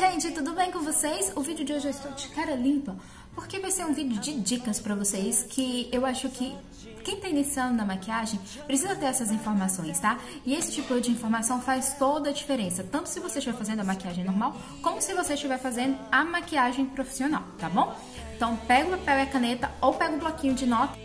gente, tudo bem com vocês? O vídeo de hoje eu estou de cara limpa porque vai ser um vídeo de dicas para vocês que eu acho que quem está iniciando na maquiagem precisa ter essas informações, tá? E esse tipo de informação faz toda a diferença, tanto se você estiver fazendo a maquiagem normal, como se você estiver fazendo a maquiagem profissional, tá bom? Então pega o papel e a caneta ou pega um bloquinho de nota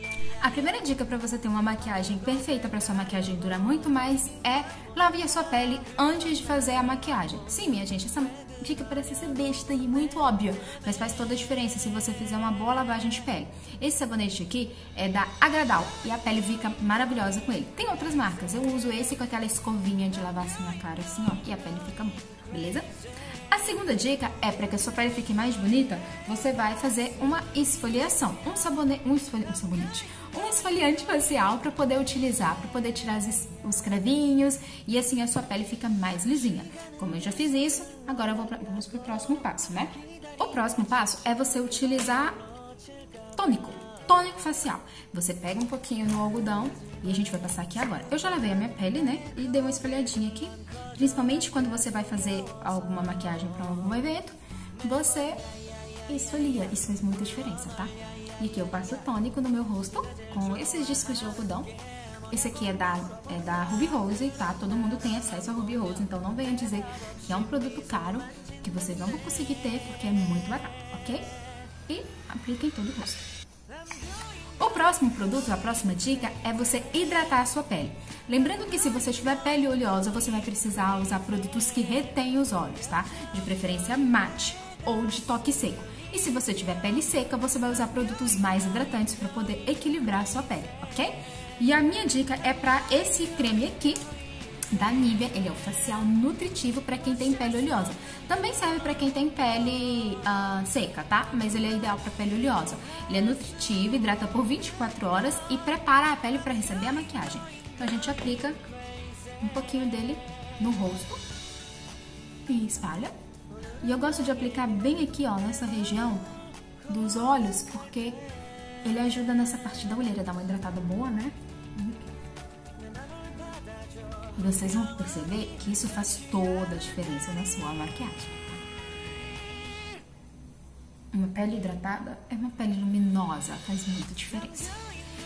a primeira dica para você ter uma maquiagem perfeita para sua maquiagem durar muito mais é lave a sua pele antes de fazer a maquiagem. Sim, minha gente, essa dica parece ser besta e muito óbvia, mas faz toda a diferença se você fizer uma boa lavagem de pele. Esse sabonete aqui é da Agradal e a pele fica maravilhosa com ele. Tem outras marcas, eu uso esse com aquela escovinha de lavar assim na cara assim, ó, e a pele fica boa, beleza? A segunda dica é para que a sua pele fique mais bonita, você vai fazer uma esfoliação, um sabonete, um, esfoli, um sabonete, um esfoliante facial para poder utilizar, para poder tirar os, os cravinhos e assim a sua pele fica mais lisinha. Como eu já fiz isso, agora vou vamos para o próximo passo, né? O próximo passo é você utilizar tônico, tônico facial. Você pega um pouquinho no algodão e a gente vai passar aqui agora. Eu já lavei a minha pele, né? E dei uma espalhadinha aqui. Principalmente quando você vai fazer alguma maquiagem para algum evento, você esfolia. Isso faz muita diferença, tá? E aqui eu passo tônico no meu rosto com esses discos de algodão. Esse aqui é da, é da Ruby Rose, tá? Todo mundo tem acesso a Ruby Rose, então não venha dizer que é um produto caro, que vocês não vão conseguir ter porque é muito barato, ok? E aplica em todo o rosto. O próximo produto, a próxima dica é você hidratar a sua pele. Lembrando que se você tiver pele oleosa, você vai precisar usar produtos que retêm os óleos, tá? De preferência mate ou de toque seco. E se você tiver pele seca, você vai usar produtos mais hidratantes para poder equilibrar a sua pele, ok? E a minha dica é para esse creme aqui, da Nivea, ele é o facial nutritivo para quem tem pele oleosa. Também serve para quem tem pele uh, seca, tá? Mas ele é ideal para pele oleosa. Ele é nutritivo, hidrata por 24 horas e prepara a pele para receber a maquiagem. Então a gente aplica um pouquinho dele no rosto e espalha. E eu gosto de aplicar bem aqui, ó, nessa região dos olhos, porque ele ajuda nessa parte da olheira, dá uma hidratada boa, né? E vocês vão perceber que isso faz toda a diferença na sua maquiagem. Uma pele hidratada é uma pele luminosa, faz muita diferença.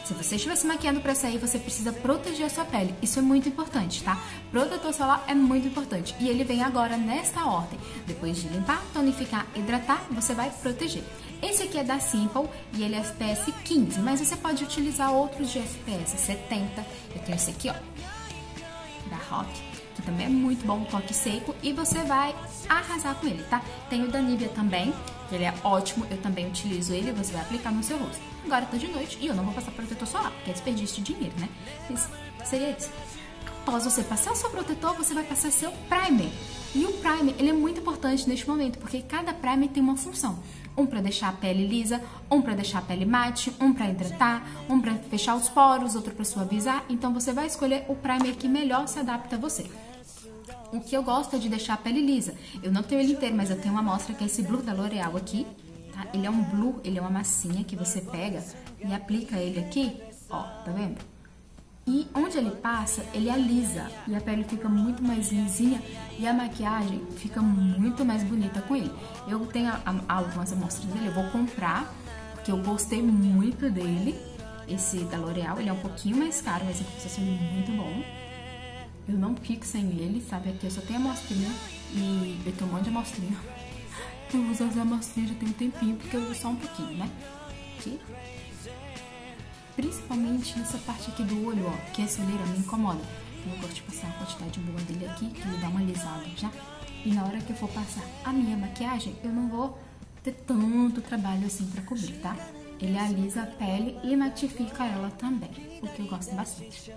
Se você estiver se maquiando para sair, você precisa proteger a sua pele. Isso é muito importante, tá? Protetor solar é muito importante. E ele vem agora nesta ordem. Depois de limpar, tonificar, hidratar, você vai proteger. Esse aqui é da Simple e ele é FPS 15, mas você pode utilizar outros de FPS 70. Eu tenho esse aqui, ó, da Rock, que também é muito bom, toque seco, e você vai arrasar com ele, tá? Tem o da Nivea também, que ele é ótimo, eu também utilizo ele, você vai aplicar no seu rosto. Agora tá de noite e eu não vou passar protetor solar, porque é desperdício de dinheiro, né? Isso seria isso. Após você passar o seu protetor, você vai passar seu primer. E o primer, ele é muito importante neste momento, porque cada primer tem uma função. Um para deixar a pele lisa, um para deixar a pele mate, um para hidratar, um para fechar os poros, outro para suavizar. Então você vai escolher o primer que melhor se adapta a você. O que eu gosto é de deixar a pele lisa. Eu não tenho ele inteiro, mas eu tenho uma amostra que é esse Blue da L'Oreal aqui, tá? Ele é um blue, ele é uma massinha que você pega e aplica ele aqui, ó, tá vendo? E onde ele passa, ele alisa e a pele fica muito mais lisinha e a maquiagem fica muito mais bonita com ele. Eu tenho algumas amostras dele, eu vou comprar, porque eu gostei muito dele. Esse da L'Oreal, ele é um pouquinho mais caro, mas ele é muito bom. Eu não fico sem ele, sabe? Aqui eu só tenho amostrinha e eu tenho um monte de amostrinha. Eu uso as amostrinhas já tem um tempinho, porque eu uso só um pouquinho, né? Aqui principalmente nessa parte aqui do olho, ó, que essa olheira me incomoda. Eu gosto de passar a quantidade boa dele aqui, que ele dá uma alisada já. E na hora que eu for passar a minha maquiagem, eu não vou ter tanto trabalho assim pra cobrir, tá? Ele alisa a pele e matifica ela também, o que eu gosto bastante.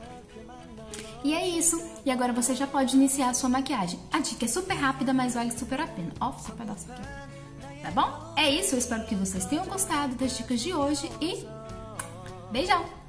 E é isso. E agora você já pode iniciar a sua maquiagem. A dica é super rápida, mas vale super a pena. Ó, esse pedaço aqui. Tá bom? É isso. Eu espero que vocês tenham gostado das dicas de hoje e Beijão!